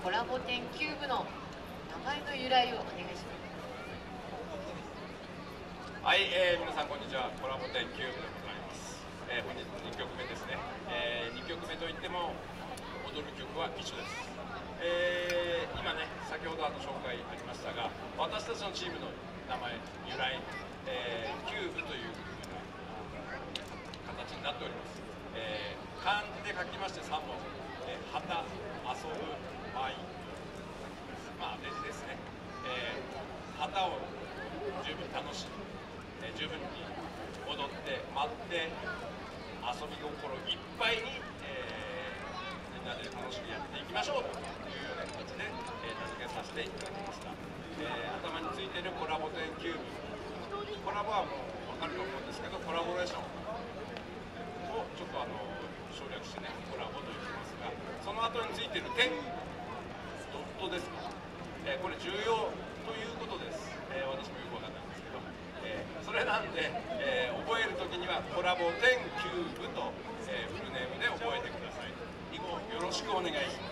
コラボテンキューブの名前の由来をお願いします。はい、えー、皆さんこんにちは。コラボテンキューブでございます、えー、本日2曲目ですね、えー、2曲目といっても踊る曲は一緒です、えー、今ね先ほどあの紹介ありましたが私たちのチームの名前由来、えー、キューブという形になっております、えー、漢字で書きまして3文字、えー、旗遊ぶ舞まあ弟子ですね、えー、旗を十分楽しむえ十分に踊って待って遊び心いっぱいに、えー、みんなで楽しくやっていきましょうというような形で、えー、名付けさせていただきました、え、頭についているコラボ展キューブ。コラボはもう分かると思うんですけどコラボレーションをちょっとあの省略してねコラボと言ってますがその後についている点ットですか、えこれ重要ということです、え私もよく分かんないそれなんで、えー、覚える時にはコラボ10キューブと、えー、フルネームで覚えてください。以後よろしくお願いします。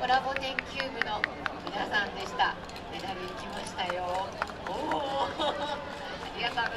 コラボ研究部の皆さんでした。メダルいきましたよ。おお ありがとう